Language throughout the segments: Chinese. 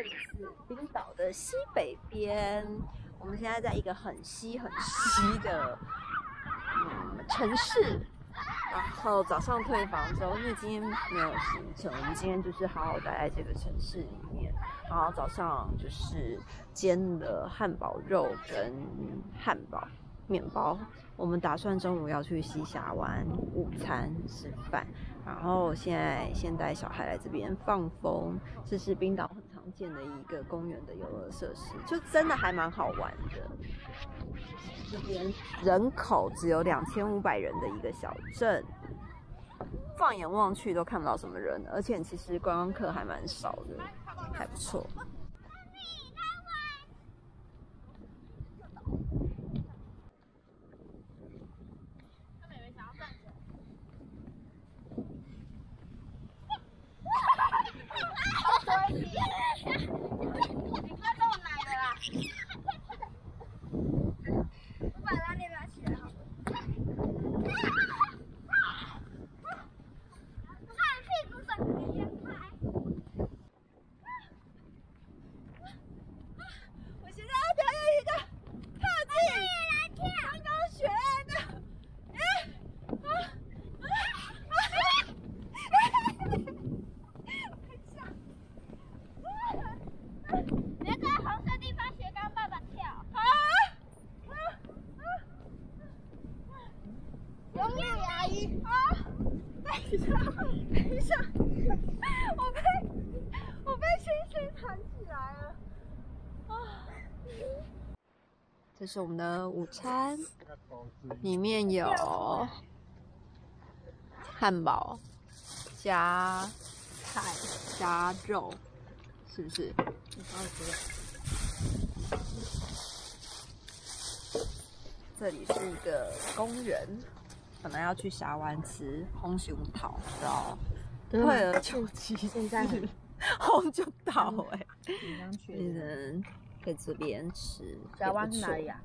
这里是冰岛的西北边，我们现在在一个很西很西的城市。然后早上退房之后，因为今天没有行程，我们今天就是好好待在这个城市里面。然后早上就是煎了汉堡肉跟汉堡面包。我们打算中午要去西峡湾午餐吃饭，然后现在先带小孩来这边放风。这是冰岛建的一个公园的游乐设施，就真的还蛮好玩的。这边人口只有两千五百人的一个小镇，放眼望去都看不到什么人，而且其实观光客还蛮少的，还不错。啊！等一下，等一下，我被我被星星弹起来了啊！这是我们的午餐，里面有汉堡加菜加肉，是不是？这里是一个公园。本来要去峡湾吃红熊桃，知道退而求其次，红就桃哎，变成。可以这边吃。峡湾是哪里啊？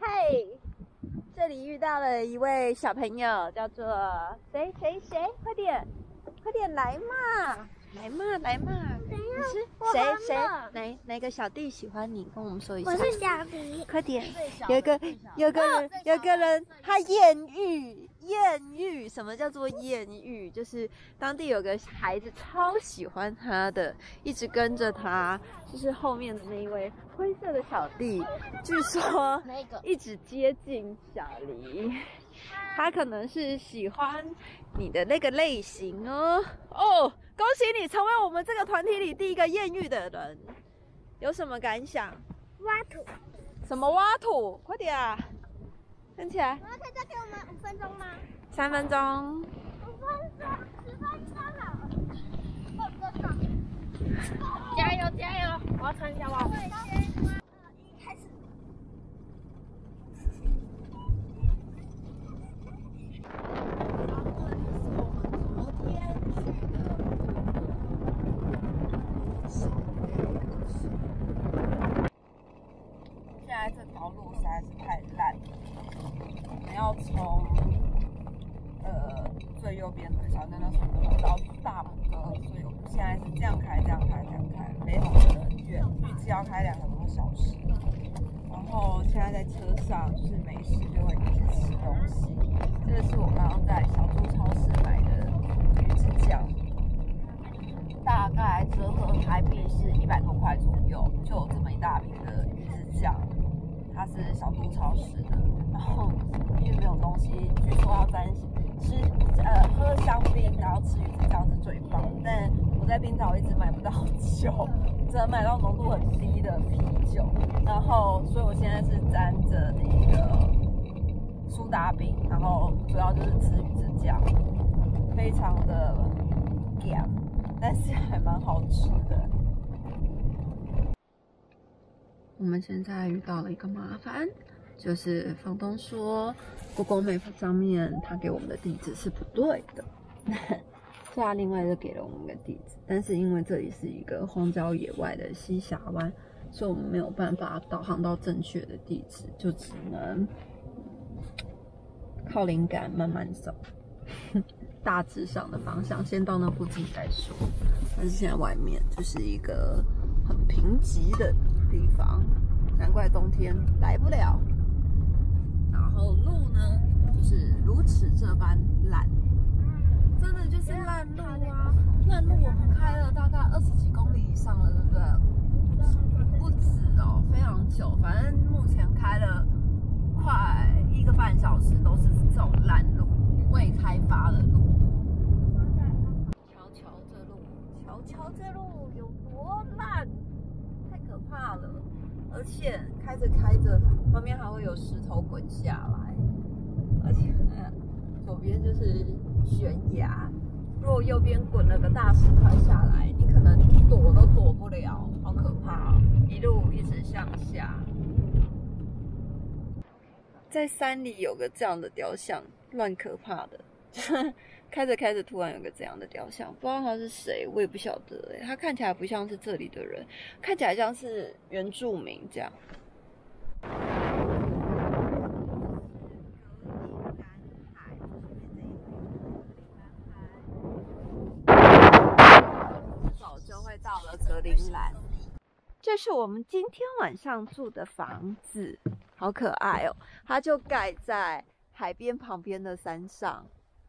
嘿，这里遇到了一位小朋友，叫做谁谁谁？快点，快点来嘛！来嘛来嘛！你是谁谁？哪哪个小弟喜欢你？跟我们说一下。我是小迪。快点，有个有个人有个人他艳遇艳遇，什么叫做艳遇？就是当地有个孩子超喜欢他的，一直跟着他，就是后面的那一位灰色的小弟，据说一直接近小黎。他可能是喜欢你的那个类型哦哦，恭喜你成为我们这个团体里第一个艳遇的人，有什么感想？挖土？什么挖土？快点啊，站起来！我可以再给我们五分钟吗？三分钟。五分钟，十分钟好。五分钟。加油加油！我要参加挖土。要从呃最右边的小镇那从头到大拇哥，所以我们现在是这样开，这样开，这样开，非常的远，预计要开两个多小时。然后现在在车上就是没事就会一直吃东西。这个是我刚刚在小猪超市买的鱼子酱，大概折合台币是一百多块左右，就有这么一大瓶的鱼子酱。它是小猪超市的，然后因为没有东西，据说要沾吃呃喝香槟，然后吃鱼子酱是最棒。但我在冰岛一直买不到酒，只能买到浓度很低的啤酒。然后所以我现在是沾着那个苏打饼，然后主要就是吃鱼子酱，非常的咸，但是还蛮好吃的。我们现在遇到了一个麻烦，就是房东说，Google Map 上面他给我们的地址是不对的，所 以他另外又给了我们一个地址，但是因为这里是一个荒郊野外的西峡湾，所以我们没有办法导航到正确的地址，就只能靠灵感慢慢走，大致上的方向先到那附近再说。但是现在外面就是一个很贫瘠的地方，难怪冬天来不了。然后路呢，就是如此这般烂，真的就是烂路啊！烂路我们开了大概二十几公里以上了，对不对？不止哦，非常久。反正目前开了快一个半小时，都是这种烂路，未开发的路。瞧瞧这路，瞧瞧这路有多烂，太可怕了！而且开着开着，旁边还会有石头滚下来，而且，左边就是悬崖。如果右边滚了个大石块下来，你可能躲都躲不了，好可怕！一路一直向下，在山里有个这样的雕像，乱可怕的。开着开着，突然有个这样的雕像，不知道他是谁，我也不晓得。哎，他看起来不像是这里的人，看起来像是原住民这样。早就会到了格林兰，这是我们今天晚上住的房子，好可爱哦！它就盖在海边旁边的山上。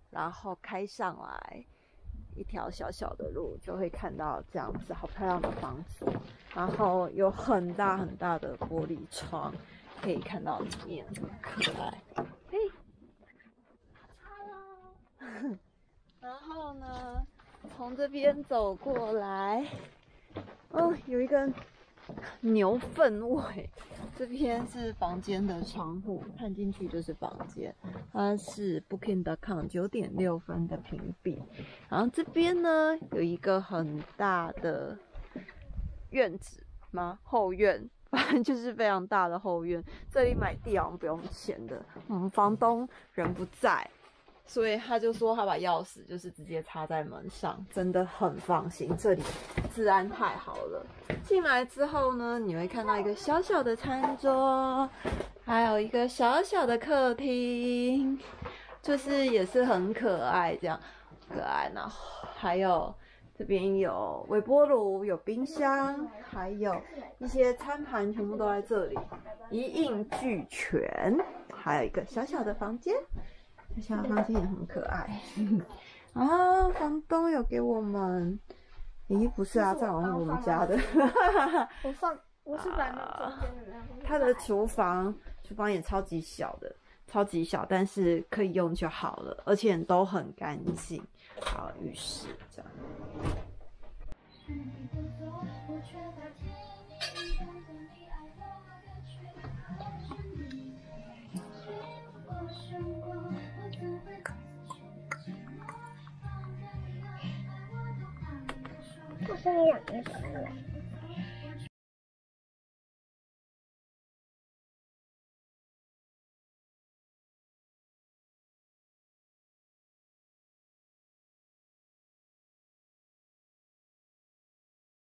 然后开上来一条小小的路，就会看到这样子好漂亮的房子。然后有很大很大的玻璃窗，可以看到里面，很可爱。嘿，然后呢，从这边走过来，哦，有一个牛粪味。这边是房间的窗户，看进去就是房间。它是 Booking.com 九点六分的评比。然后这边呢有一个很大的院子吗？后院，反正就是非常大的后院。这里买地好像不用钱的。我们房东人不在。所以他就说他把钥匙就是直接插在门上，真的很放心。这里治安太好了。进来之后呢，你会看到一个小小的餐桌，还有一个小小的客厅，就是也是很可爱，这样可爱。然后还有这边有微波炉、有冰箱，还有一些餐盘，全部都在这里，一应俱全。还有一个小小的房间。小房间也很可爱，啊，房东有给我们，咦，不是啊，这好像我们家的，我放，我是摆在中间的。他的厨房，厨房也超级小的，超级小，但是可以用就好了，而且都很干净。好，浴室这样。我是养的